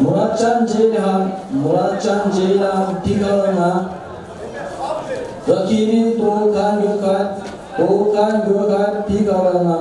Murachan Jaihan, Murachan Jaihan Tikarana, Rakiri Tokan Yukat, Tokan Yukat Tikarana,